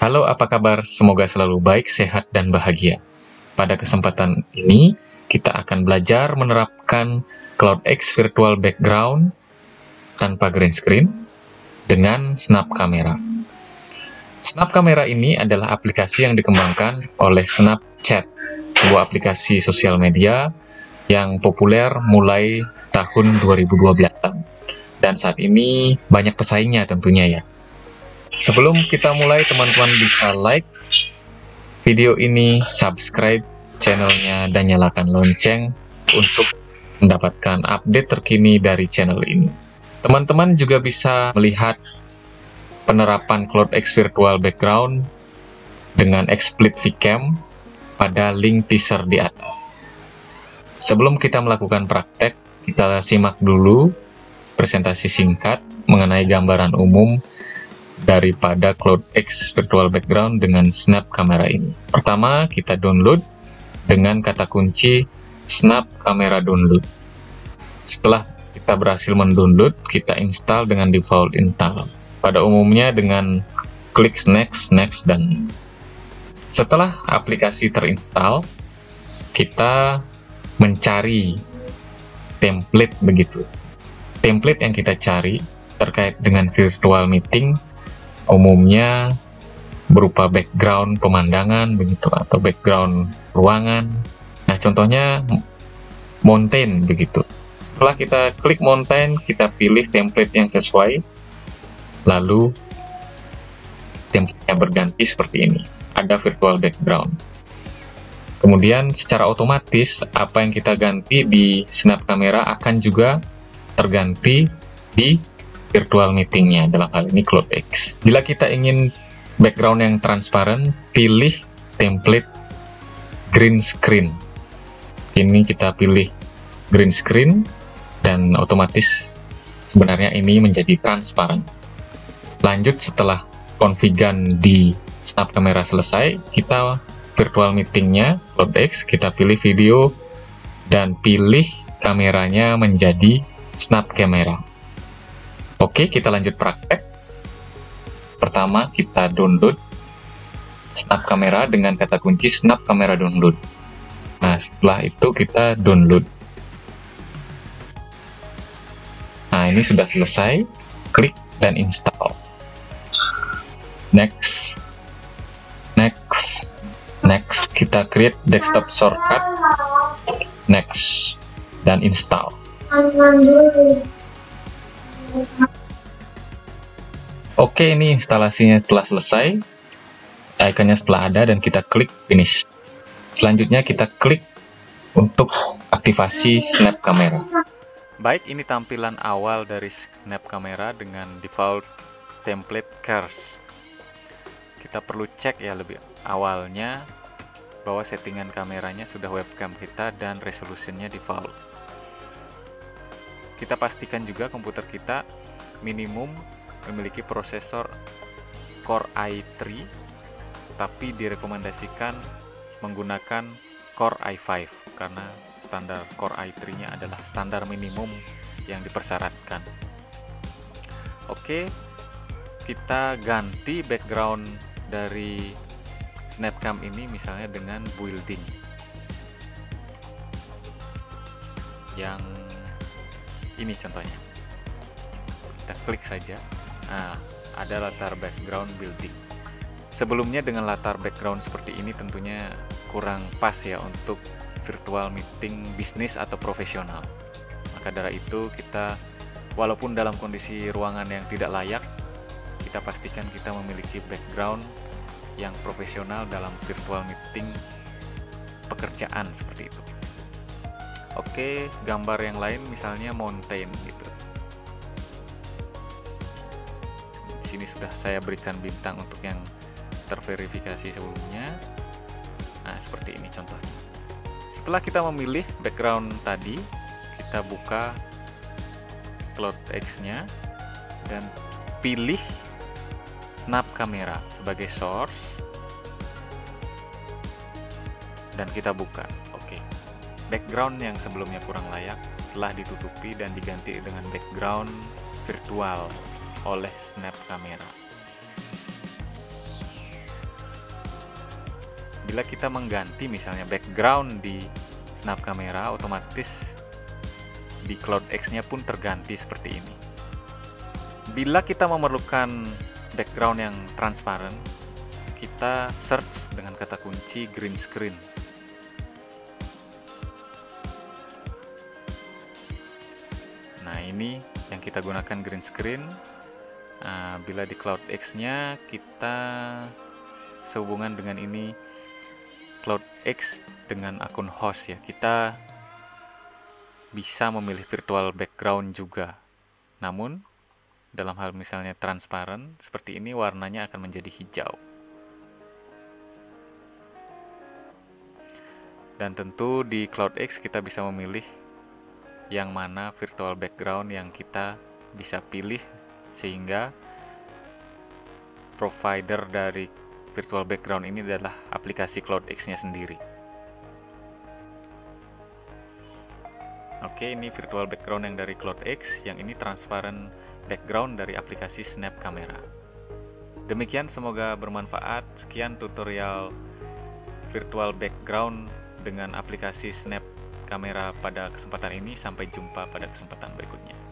Halo, apa kabar? Semoga selalu baik, sehat, dan bahagia. Pada kesempatan ini, kita akan belajar menerapkan CloudX Virtual Background tanpa green screen dengan Snap Camera. Snap Camera ini adalah aplikasi yang dikembangkan oleh Snapchat, sebuah aplikasi sosial media yang populer mulai tahun 2012-an. Dan saat ini banyak pesaingnya tentunya ya. Sebelum kita mulai, teman-teman bisa like video ini, subscribe channelnya, dan nyalakan lonceng untuk mendapatkan update terkini dari channel ini. Teman-teman juga bisa melihat penerapan CloudX Virtual Background dengan XSplit VCam pada link teaser di atas. Sebelum kita melakukan praktek, kita simak dulu presentasi singkat mengenai gambaran umum daripada CloudX Virtual Background dengan Snap Camera ini. Pertama, kita download dengan kata kunci Snap Camera Download. Setelah kita berhasil mendownload, kita install dengan default install. Pada umumnya dengan klik next, next, dan. Setelah aplikasi terinstall, kita mencari template begitu. Template yang kita cari terkait dengan virtual meeting umumnya berupa background pemandangan begitu atau background ruangan. Nah, contohnya mountain begitu. Setelah kita klik mountain, kita pilih template yang sesuai. Lalu template berganti seperti ini. Ada virtual background. Kemudian secara otomatis apa yang kita ganti di Snap Camera akan juga terganti di virtual meetingnya dalam hal ini CloudX. Bila kita ingin background yang transparan, pilih template green screen. Ini kita pilih green screen dan otomatis sebenarnya ini menjadi transparan. Lanjut setelah konfigan di Snap Camera selesai, kita virtual meetingnya CloudX, kita pilih video dan pilih kameranya menjadi Snap Camera. Oke, kita lanjut praktek. Pertama, kita download Snap Camera dengan kata kunci Snap Camera Download. Nah, setelah itu kita download. Nah, ini sudah selesai. Klik dan install. Next. Next. Next, kita create desktop shortcut. Next. Dan install. Oke, ini instalasinya telah selesai. Ikonnya setelah ada dan kita klik finish. Selanjutnya kita klik untuk aktivasi Snap Camera. Baik, ini tampilan awal dari Snap Camera dengan default template cars. Kita perlu cek ya lebih awalnya bahwa settingan kameranya sudah webcam kita dan resolusinya default kita pastikan juga komputer kita minimum memiliki prosesor Core i3 tapi direkomendasikan menggunakan Core i5 karena standar Core i3 nya adalah standar minimum yang dipersyaratkan. Oke kita ganti background dari snapcam ini misalnya dengan building yang ini contohnya. Kita klik saja. Nah ada latar background building. Sebelumnya dengan latar background seperti ini tentunya kurang pas ya untuk virtual meeting bisnis atau profesional. Maka dari itu kita walaupun dalam kondisi ruangan yang tidak layak kita pastikan kita memiliki background yang profesional dalam virtual meeting pekerjaan seperti itu Oke, gambar yang lain misalnya mountain gitu. Di sini sudah saya berikan bintang untuk yang terverifikasi sebelumnya. Nah, seperti ini contohnya. Setelah kita memilih background tadi, kita buka CloudX-nya dan pilih snap kamera sebagai source dan kita buka background yang sebelumnya kurang layak telah ditutupi dan diganti dengan background virtual oleh snap kamera bila kita mengganti misalnya background di snap kamera otomatis di CloudX-nya pun terganti seperti ini. Bila kita memerlukan background yang transparan, kita search dengan kata kunci green screen. Ini yang kita gunakan green screen. Nah, bila di CloudX-nya kita sehubungan dengan ini CloudX dengan akun host ya. Kita bisa memilih virtual background juga. Namun, dalam hal misalnya transparan, seperti ini warnanya akan menjadi hijau. Dan tentu di CloudX kita bisa memilih yang mana virtual background yang kita bisa pilih sehingga provider dari virtual background ini adalah aplikasi CloudX-nya sendiri. Oke, ini virtual background yang dari CloudX, yang ini transparent background dari aplikasi Snap Camera. Demikian semoga bermanfaat. Sekian tutorial virtual background dengan aplikasi Snap Kamera pada kesempatan ini. Sampai jumpa pada kesempatan berikutnya.